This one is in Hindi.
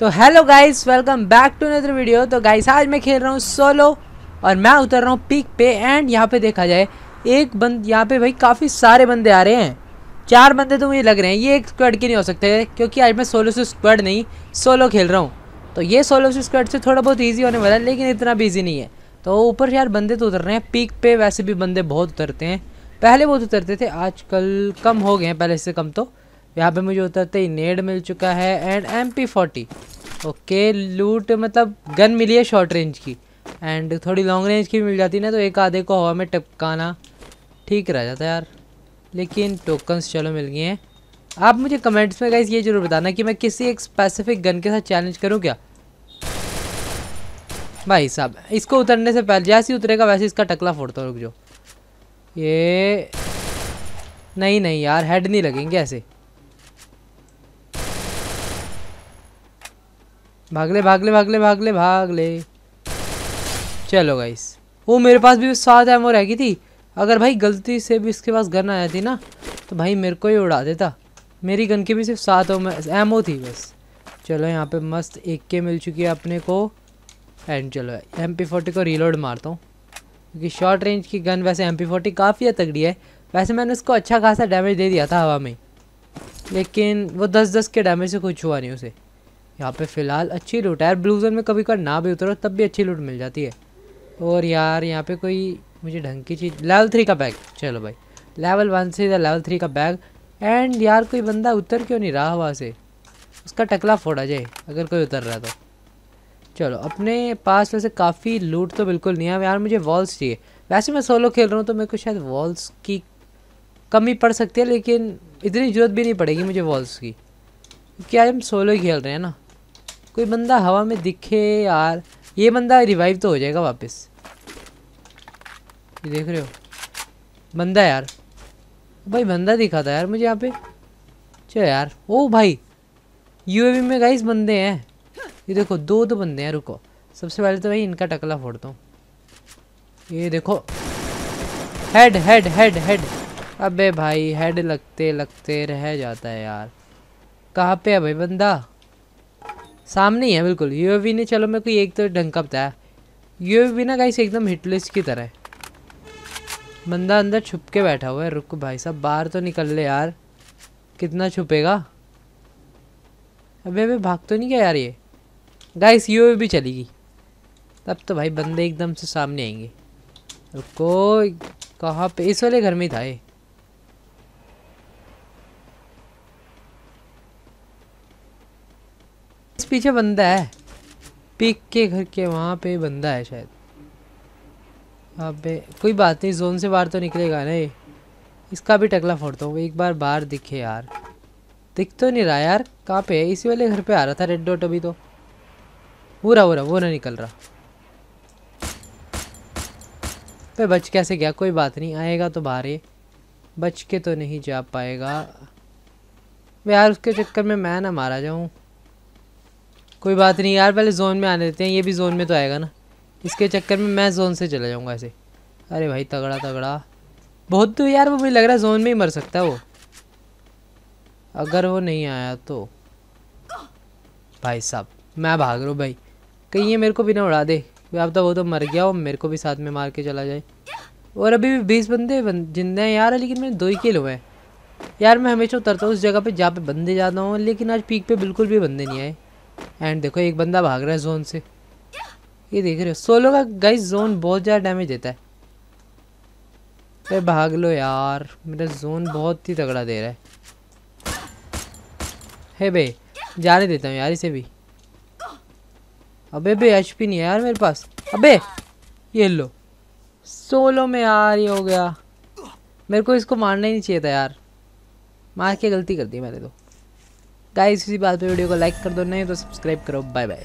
तो hello guys welcome back to another video तो गाइस आज मैं खेल रहा हूँ सोलो और मैं उतर रहा हूँ पीक पे एंड यहाँ पे देखा जाए, एक बंद, यहाँ पे भाई काफ़ी सारे बंदे आ रहे हैं। चार बंदे तो मुझे लग रहे हैं, ये एक स्क्वाड के नहीं हो सकते, क्योंकि आज मैं सोलो से स्क्वाड नहीं सोलो खेल रहा हूँ। तो ये सोलो से स्क्वाड से थोड़ा बहुत ईजी होने वाला है, लेकिन इतना भी ईजी नहीं है। तो ऊपर यार बंदे तो उतर रहे हैं पीक पे वैसे भी बंदे बहुत उतरते हैं। पहले बहुत उतरते थे, आजकल कम हो गए हैं, पहले से कम तो। यहाँ पे मुझे उतरते ही नेड मिल चुका है and M P forty okay loot मतलब गन मिली है शॉर्ट रेंज की। एंड थोड़ी लॉन्ग रेंज की मिल जाती है ना तो एक आधे को हवा में टपकाना। ठीक रह जाता यार। लेकिन टोकन्स चलो मिल गए हैं। आप मुझे कमेंट्स में गाइस ये ज़रूर बताना कि मैं किसी एक स्पेसिफिक गन के साथ चैलेंज करूँ क्या? भाई साहब, इसको उतरने से पहले, जैसे ही उतरेगा वैसे इसका टकला फोड़ता हूँ, रुक जो ये नहीं नहीं यार हेड नहीं लगेंगे ऐसे। भागले भागले भागले भागले भागले। चलो गाइस वो मेरे पास भी सात एमओ रह गई थी। अगर भाई गलती से भी इसके पास गन आया थी ना तो भाई मेरे को ही उड़ा देता। मेरी गन की भी सिर्फ़ सात एमओ थी बस। चलो यहाँ पे मस्त एक के मिल चुकी है अपने को। एंड चलो एम पी फोर्टी को रीलोड मारता हूँ। क्योंकि शॉर्ट रेंज की गन वैसे एम पी फोर्टी काफ़ी तगड़ी है। वैसे मैंने उसको अच्छा खासा डैमेज दे दिया था हवा में। लेकिन वो दस दस के डैमेज से कुछ हुआ नहीं उसे। यहाँ पे फ़िलहाल अच्छी लूट है। यार ब्लू जोन में कभी कभी ना भी उतरो, तब भी अच्छी लूट मिल जाती है। और यार, यहाँ पे कोई मुझे ढंग की चीज़ लेवल थ्री का बैग चलो भाई। लेवल वन से इधर लेवल थ्री का बैग एंड यार, कोई बंदा उतर क्यों नहीं रहा वहाँ से? उसका टकला फोड़ा जाए, अगर कोई उतर रहा तो। चलो, अपने पास वैसे काफ़ी लूट तो बिल्कुल नहीं है। यार, मुझे वॉल्स चाहिए। वैसे मैं सोलो खेल रहा हूँ तो मेरे को शायद वॉल्स की कमी पड़ सकती है, लेकिन इतनी ज़रूरत भी नहीं पड़ेगी मुझे वॉल्स की। क्योंकि आज हम सोलो ही खेल रहे हैं ना। कोई बंदा हवा में दिखे यार, ये बंदा रिवाइव तो हो जाएगा वापस। ये देख रहे हो? बंदा यार। भाई बंदा दिखा था यार मुझे यहाँ पे। चलो यार। ओ भाई यूएवी में गाइस बंदे हैं। ये देखो, दो दो बंदे हैं, रुको। सबसे पहले तो भाई इनका टकला फोड़ता हूँ। ये देखो। हेड हेड हेड हेड अबे भाई हेड लगते लगते रह जाता है यार। कहाँ पे है भाई बंदा? सामने ही है, बिल्कुल। यूएवी ने चलो मेरे को एक तो ढंग का बताया। यूएवी ना गाइस एकदम हिटलिस्ट की तरह बंदा अंदर छुप के बैठा हुआ है। रुक भाई साहब, बाहर तो निकल ले यार। कितना छुपेगा? अबे अबे, भाग तो नहीं गया यार ये। गाइस यूएवी भी चलेगी। तब तो भाई बंदे एकदम से सामने आएँगे। रुको, कहाँ पे? इस वाले घर में ही था ये। इस पीछे बंदा है। पिक के घर के वहाँ पे बंदा है शायद। अबे कोई बात नहीं जोन से बाहर तो निकलेगा ना ये। इसका भी टकला फोड़ता हूँ, एक बार बाहर दिखे यार। दिख तो नहीं रहा यार, कहाँ पे है? इसी वाले घर पे आ रहा था रेड डॉट अभी तो। पूरा पूरा वो ना निकल रहा। पे बच कैसे गया? कोई बात नहीं, आएगा तो बाहर ही। बच के तो नहीं जा पाएगा। यार, उसके चक्कर में मैं ना मारा जाऊँ। कोई बात नहीं यार, पहले जोन में आने देते हैं, ये भी जोन में तो आएगा ना। इसके चक्कर में मैं जोन से चला जाऊँगा ऐसे। अरे भाई, तगड़ा तगड़ा। बहुत तो यार, वो मुझे लग रहा है जोन में ही मर सकता है वो। अगर वो नहीं आया तो। भाई साहब, मैं भाग रहा हूँ भाई। कहीं ये मेरे को भी ना उड़ा दे। अब तो वो तो मर गया, वो मेरे को भी साथ में मार के चला जाए। और अभी भी बीस बंदे जिंदे हैं यार, लेकिन मैंने दो ही किल हुए हैं। यार, मैं हमेशा उतरता हूँ उस जगह पे जहाँ पे बंदे जाता हूँ, लेकिन आज पीक पे बिल्कुल भी बंदे नहीं आए। एंड देखो, एक बंदा भाग रहा है जोन से। ये देख रहे हो सोलो का गाइस जोन बहुत ज़्यादा डैमेज देता है। अरे भाग लो यार, मेरा जोन बहुत ही तगड़ा दे रहा है। हे बे, जाने देता हूँ यार इसे भी। अबे बे एचपी नहीं है यार मेरे पास। अबे, ये लो। सोलो में यार ये हो गया। मेरे को इसको मारना ही नहीं चाहिए था यार। मार के गलती कर दी मैंने तो। गाइस इसी बात पे वीडियो को लाइक कर दो, नहीं तो सब्सक्राइब करो। Bye bye